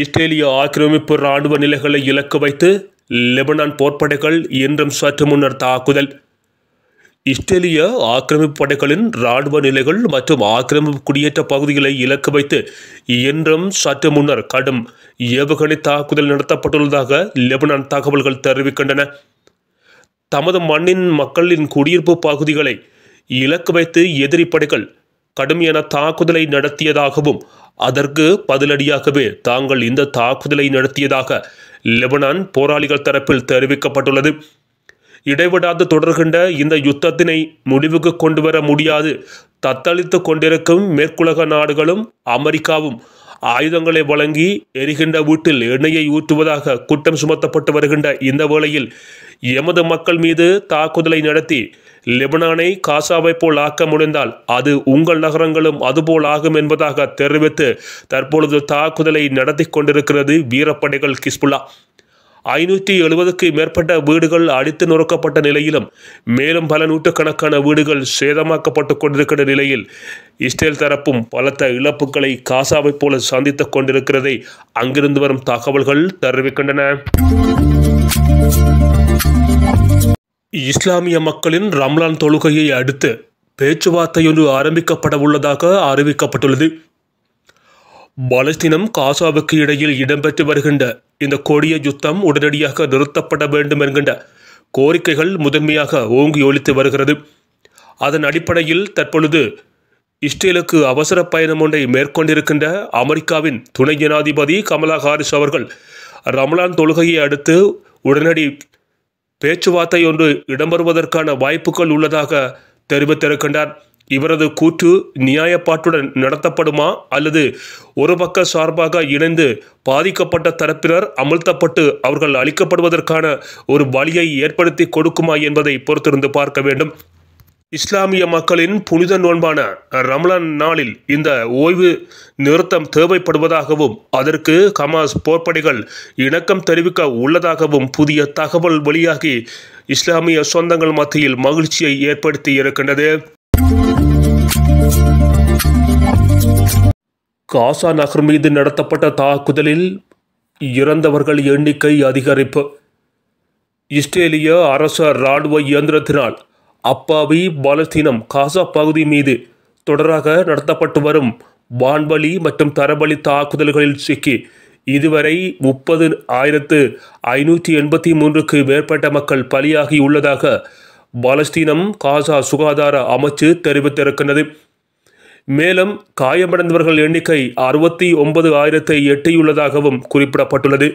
இஸ்ரேலிய ஆக்கிரமிப்பு ராணுவ நிலைகளை இலக்கு வைத்து லெபனான் போர்ப்படைகள் இன்றும் சற்று முன்னர் தாக்குதல். இஸ்ரேலிய ஆக்கிரமிப்பு படைகளின் ராணுவ நிலைகள் மற்றும் ஆக்கிரமிப்பு குடியேற்ற பகுதிகளை இலக்கு வைத்து இன்றும் சற்று முன்னர் கடும் ஏவுகணை தாக்குதல் நடத்தப்பட்டுள்ளதாக லெபனான் தகவல்கள் தெரிவிக்கின்றன. தமது மண்ணின் மக்களின் குடியிருப்பு பகுதிகளை இலக்கு வைத்து எதிரி படைகள் கடுமையான தாக்குதலை நடத்தியதாகவும் அதற்கு பதிலடியாகவே தாங்கள் இந்த தாக்குதலை நடத்தியதாக லெபனான் போராளிகள் தரப்பில் தெரிவிக்கப்பட்டுள்ளது. இடைவிடாது தொடர்கின்ற இந்த யுத்தத்தினை முடிவுக்கு கொண்டு வர முடியாது. தத்தளித்து கொண்டிருக்கும் மேற்குலக நாடுகளும் அமெரிக்காவும் ஆயுதங்களை வழங்கி எரிகின்ற வீட்டில் எண்ணெயை ஊற்றுவதாக குற்றம் சுமத்தப்பட்டு வருகின்ற இந்த வேளையில் எமது மக்கள் மீது தாக்குதலை நடத்தி லெபனானை காசாவை போல் ஆக்க முடிந்தால் அது உங்கள் நகரங்களும் அதுபோல் ஆகும் என்பதாக தெரிவித்து தற்பொழுது தாக்குதலை நடத்தி கொண்டிருக்கிறது வீரப்படைகள் கிஸ்புல்லா ஐநூற்றி எழுபதுக்கு மேற்பட்ட வீடுகள் அடித்து நொறுக்கப்பட்ட நிலையிலும் மேலும் பல நூற்றுக்கணக்கான வீடுகள் சேதமாக்கப்பட்டு கொண்டிருக்கிற நிலையில் இஸ்ரேல் தரப்பும் பலத்த இழப்புகளை காசாவைப் போல சந்தித்துக் கொண்டிருக்கிறதை அங்கிருந்து வரும் தகவல்கள் தெரிவிக்கின்றன. இஸ்லாமிய மக்களின் ரம்லான் தொழுகையை அடுத்து பேச்சுவார்த்தை ஒன்று ஆரம்பிக்கப்பட உள்ளதாக அறிவிக்கப்பட்டுள்ளது. பாலஸ்தீனம் காசாவுக்கு இடையில் இடம்பெற்று வருகின்ற இந்த கொடிய யுத்தம் உடனடியாக நிறுத்தப்பட வேண்டும் என்கின்ற கோரிக்கைகள் முதன்மையாக ஓங்கி ஒலித்து வருகிறது. அதன் அடிப்படையில் தற்பொழுது இஸ்ரேலுக்கு அவசர பயணம் ஒன்றை மேற்கொண்டிருக்கின்ற அமெரிக்காவின் துணை ஜனாதிபதி கமலா ஹாரிஸ் அவர்கள் ரமலான் தொழுகையை அடுத்து உடனடி பேச்சுவார்த்தை ஒன்று இடம்பெறுவதற்கான வாய்ப்புகள் உள்ளதாக தெரிவித்திருக்கின்றார். இவரது கூற்று நியாயப்பாட்டுடன் நடத்தப்படுமா அல்லது ஒரு பக்க சார்பாக இணைந்து பாதிக்கப்பட்ட தரப்பினர் அமழ்த்தப்பட்டு அவர்கள் அளிக்கப்படுவதற்கான ஒரு வழியை ஏற்படுத்தி கொடுக்குமா என்பதை பொறுத்திருந்து பார்க்க வேண்டும். இஸ்லாமிய மக்களின் புனித நோன்பான ரம்லான் நாளில் இந்த ஓய்வு நிறுத்தம் தேவைப்படுவதாகவும் அதற்கு ஹமாஸ் போர்ப்படைகள் இணக்கம் தெரிவிக்க உள்ளதாகவும் புதிய தகவல் வெளியாகி இஸ்லாமிய சொந்தங்கள் மத்தியில் மகிழ்ச்சியை ஏற்படுத்தி இருக்கின்றது காசா நகர் மீது நடத்தப்பட்ட தாக்குதலில் இறந்தவர்கள் எண்ணிக்கை அதிகரிப்பு. இஸ்ரேலிய அரச இராணுவ இயந்திரத்தினால் அப்பாவி பாலஸ்தீனம் காசா பகுதி மீது தொடராக நடத்தப்பட்டு வரும் வான்வழி மற்றும் தரவழி தாக்குதல்களில் சிக்கி. இதுவரை முப்பது ஆயிரத்து ஐநூற்றி எண்பத்தி மூன்றுக்கு மேற்பட்ட மக்கள் பலியாகி உள்ளதாக பாலஸ்தீனம் காசா சுகாதார அமைச்சு தெரிவித்திருக்கின்றது. மேலும் காயமடைந்தவர்கள் எண்ணிக்கை அறுபத்தி ஒன்பது ஆயிரத்தை எட்டியுள்ளதாகவும் குறிப்பிடப்பட்டுள்ளது.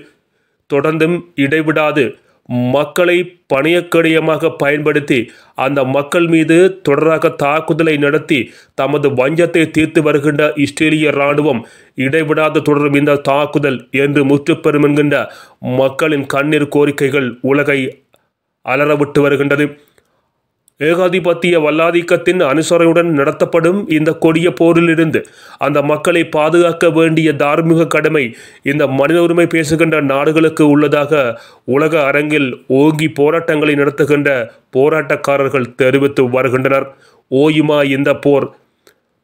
தொடர்ந்தும் இடைவிடாது மக்களை பணியக்கடியமாக பயன்படுத்தி அந்த மக்கள் மீது தொடராக தாக்குதலை நடத்தி தமது வஞ்சத்தை தீர்த்து வருகின்ற இஸ்ரேலிய இராணுவம் இடைவிடாது தொடரும் இந்த தாக்குதல் என்று முற்றுப்பெறும் என்கின்ற மக்களின் கண்ணீர் கோரிக்கைகள் உலகை அலறவிட்டு வருகின்றது. ஏகாதிபத்திய வல்லாதிக்கத்தின் அனுசரணையுடன் நடத்தப்படும் இந்த கொடிய போரிலிருந்து அந்த மக்களை பாதுகாக்க வேண்டிய தார்மீக கடமை இந்த மனித உரிமை பேசுகின்ற நாடுகளுக்கு உள்ளதாக உலக அரங்கில் ஓங்கி போராட்டங்களை நடத்துகின்ற போராட்டக்காரர்கள் தெரிவித்து வருகின்றனர். ஓயுமா இந்த போர்?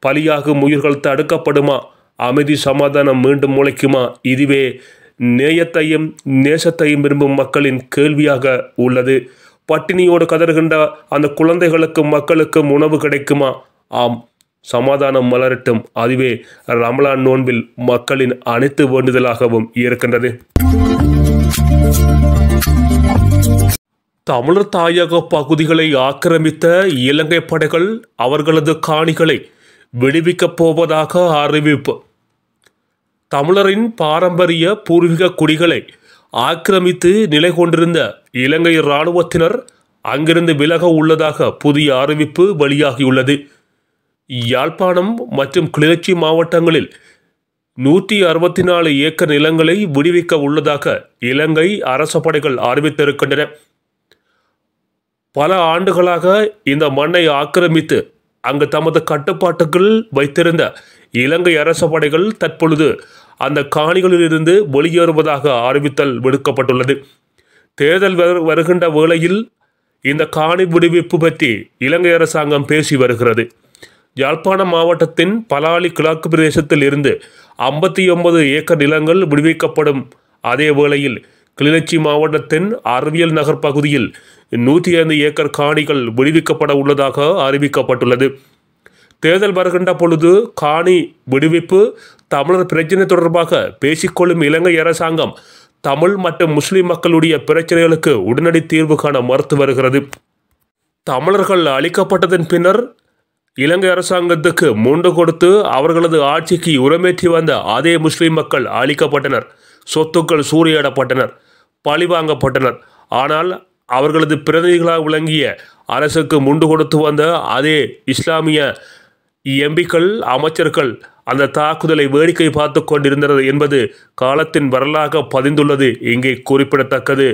பலியாகும் உயிர்கள் தடுக்கப்படுமா? அமைதி சமாதானம் மீண்டும் முளைக்குமா? இதுவே நேயத்தையும் நேசத்தையும் விரும்பும் மக்களின் கேள்வியாக உள்ளது. பட்டினியோடு கதறுகின்ற அந்த குழந்தைகளுக்கும் மக்களுக்கும் உணவு கிடைக்குமா? ஆம் சமாதானம் மலரட்டும். அதுவே ரமலான் நோன்பில் மக்களின் அனைத்து வேண்டுதலாகவும் இருக்கின்றது. தமிழர் தாயக பகுதிகளை ஆக்கிரமித்த இலங்கை படைகள் அவர்களது காணிகளை விடுவிக்கப் போவதாக அறிவிப்பு. தமிழரின் பாரம்பரிய பூர்வீக குடிகளை ஆக்கிரமித்து நிலை கொண்டிருந்த இலங்கை இராணுவத்தினர் அங்கிருந்து விலக உள்ளதாக புதிய அறிவிப்பு வெளியாகியுள்ளது. யாழ்ப்பாணம் மற்றும் கிளர்ச்சி மாவட்டங்களில் நூற்றி அறுபத்தி நாலு ஏக்கர் நிலங்களை விடுவிக்க உள்ளதாக இலங்கை அரச படைகள் அறிவித்திருக்கின்றன. பல ஆண்டுகளாக இந்த மண்ணை ஆக்கிரமித்து அங்கு தமது கட்டுப்பாட்டுக்குள் வைத்திருந்த இலங்கை அரச படைகள் தற்பொழுது அந்த காணிகளிலிருந்து வெளியேறுவதாக அறிவித்தல் விடுக்கப்பட்டுள்ளது. தேர்தல் வரு- வருகின்ற வேளையில் இந்த காணி விடுவிப்பு பற்றி இலங்கை அரசாங்கம் பேசி வருகிறது. யாழ்ப்பாண மாவட்டத்தின் பலாலி கிழக்கு பிரதேசத்தில் இருந்து ஐம்பத்தி ஒன்பது ஏக்கர் நிலங்கள் விடுவிக்கப்படும் அதே வேளையில் கிளிநொச்சி மாவட்டத்தின் அறிவியல் நகர் பகுதியில் நூற்றி ஐந்து ஏக்கர் காணிகள் விடுவிக்கப்பட உள்ளதாக அறிவிக்கப்பட்டுள்ளது. தேர்தல் வருகின்ற பொழுது காணி விடுவிப்பு தமிழர் பிரச்சினை தொடர்பாக பேசிக்கொள்ளும் இலங்கை அரசாங்கம் தமிழ் மற்றும் முஸ்லிம் மக்களுடைய பிரச்சனைகளுக்கு உடனடி தீர்வு காண மறுத்து வருகிறது. தமிழர்கள் அளிக்கப்பட்டதன் பின்னர் இலங்கை அரசாங்கத்துக்கு மூண்டு கொடுத்து அவர்களது ஆட்சிக்கு உரமேற்றி வந்த அதே முஸ்லிம் மக்கள் அழிக்கப்பட்டனர். சொத்துக்கள் சூறையாடப்பட்டனர் பழிவாங்கப்பட்டனர் ஆனால் அவர்களது பிரதிநிதிகளாக விளங்கிய அரசுக்கு முண்டு கொடுத்து வந்த அதே இஸ்லாமிய எம்பிக்கள் அமைச்சர்கள் அந்த தாக்குதலை வேடிக்கை பார்த்து கொண்டிருந்தது என்பது காலத்தின் வரலாக பதிந்துள்ளது. இங்கே குறிப்பிடத்தக்கது.